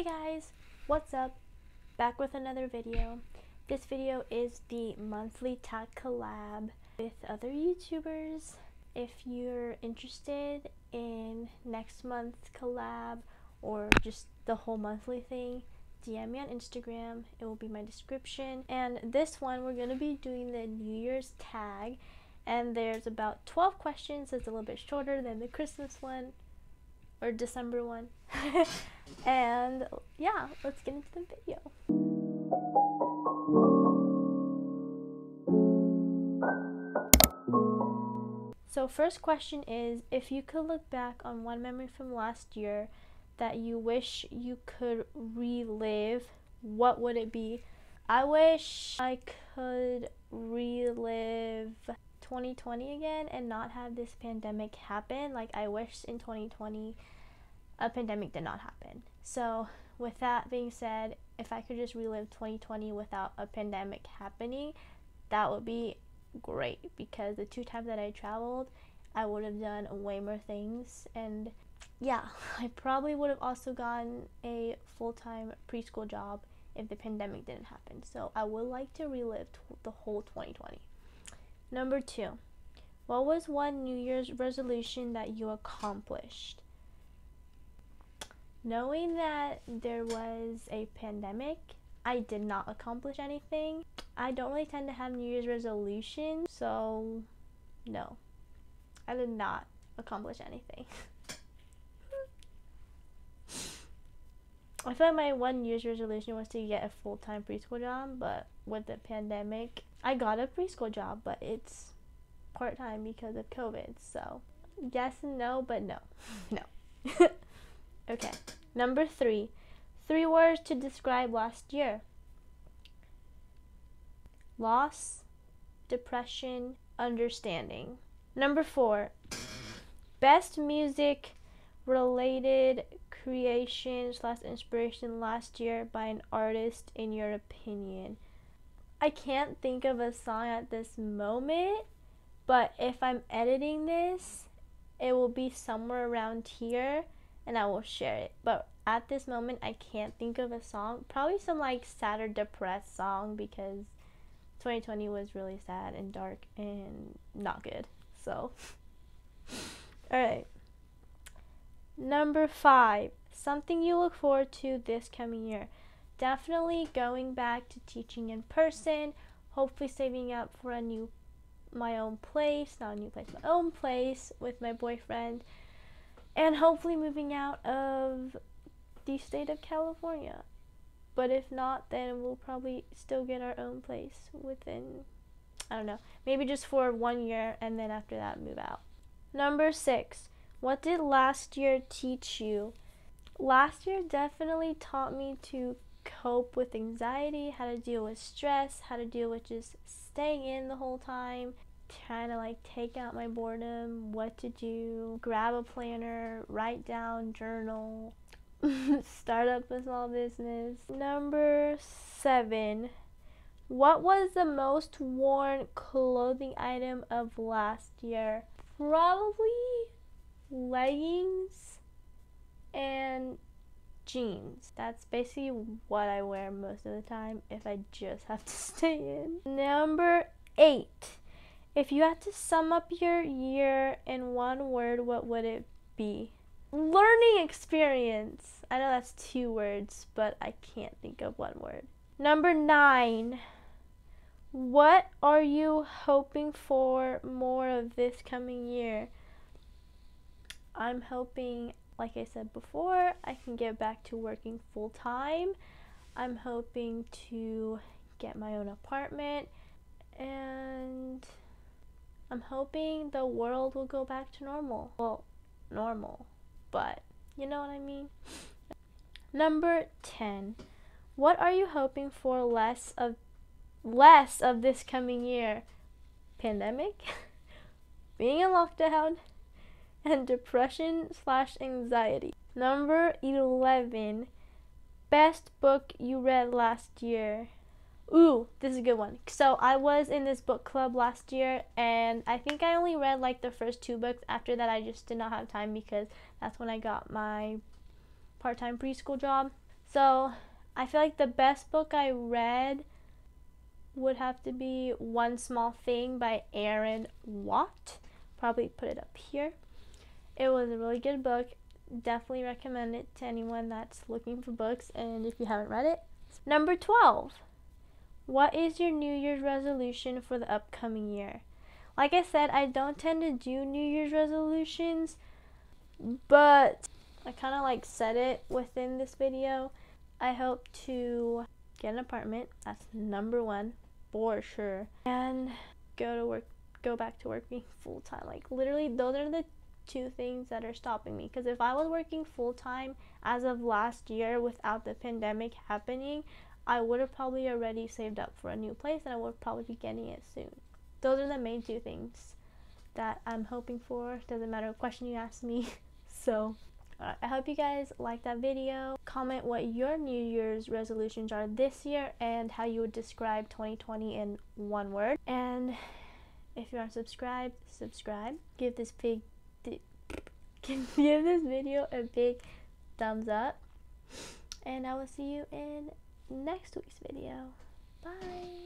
Hey guys, what's up? Back with another video. This video is the monthly tag collab with other YouTubers. If you're interested in next month's collab or just the whole monthly thing, DM me on Instagram. It will be my description. And this one, we're going to be doing the New Year's tag. And there's about 12 questions. It's a little bit shorter than the Christmas one or December one. and yeah, let's get into the video. So, first question is if you could look back on one memory from last year that you wish you could relive, what would it be? I wish I could relive 2020 again and not have this pandemic happen. Like, I wish in 2020 a pandemic did not happen. So, with that being said, if I could just relive 2020 without a pandemic happening, that would be great because the two times that I traveled, I would have done way more things. And yeah, I probably would have also gotten a full time preschool job if the pandemic didn't happen. So I would like to relive t- the whole 2020. Number two, what was one New Year's resolution that you accomplished? Knowing that there was a pandemic, I did not accomplish anything. I don't really tend to have New Year's resolutions, so no, I did not accomplish anything. I feel like my one Year's resolution was to get a full time preschool job, but with the pandemic, I got a preschool job, but it's part time because of COVID. So, yes and no, but no. No. okay. Number three. Three words to describe last year loss, depression, understanding. Number four. Best music related creation slash inspiration last year by an artist in your opinion? I can't think of a song at this moment, but if I'm editing this, it will be somewhere around here and I will share it. But at this moment, I can't think of a song. Probably some like sad or depressed song because 2020 was really sad and dark and not good. So, alright. Number five, something you look forward to this coming year. Definitely going back to teaching in person, hopefully saving up for a new my own place, not a new place, my own place with my boyfriend, and hopefully moving out of the state of California. But if not, then we'll probably still get our own place within, I don't know, maybe just for one year and then after that move out. Number six, what did last year teach you? Last year definitely taught me to cope with anxiety, how to deal with stress, how to deal with just staying in the whole time, trying to like take out my boredom, what to do, grab a planner, write down, journal, start up a small business. Number seven. What was the most worn clothing item of last year? Probably leggings and jeans. That's basically what I wear most of the time if I just have to stay in. Number eight. If you had to sum up your year in one word, what would it be? Learning experience. I know that's two words, but I can't think of one word. Number nine. What are you hoping for more of this coming year? I'm hoping, like I said before, I can get back to working full time. I'm hoping to get my own apartment and I'm hoping the world will go back to normal. Well, normal, but you know what I mean? Number 10. What are you hoping for less of less of this coming year? Pandemic? Being in lockdown? And depression slash anxiety. Number 11. Best book you read last year. Ooh, this is a good one. So I was in this book club last year, and I think I only read like the first two books. After that, I just did not have time because that's when I got my part time preschool job. So I feel like the best book I read would have to be One Small Thing by Erin Watt. Probably put it up here. It was a really good book. Definitely recommend it to anyone that's looking for books and if you haven't read it. Number 12. What is your New Year's resolution for the upcoming year? Like I said, I don't tend to do New Year's resolutions, but I kind of like said it within this video. I hope to get an apartment. That's number one for sure. And go to work, go back to working full time. Like literally, those are the two things that are stopping me. Because if I was working full time as of last year without the pandemic happening, I would have probably already saved up for a new place and I would probably be getting it soon. Those are the main two things that I'm hoping for. Doesn't matter what question you ask me. so I hope you guys like that video. Comment what your New Year's resolutions are this year and how you would describe 2020 in one word. And if you aren't subscribed, subscribe. Give this big, give this video a big thumbs up. And I will see you in next week's video. Bye.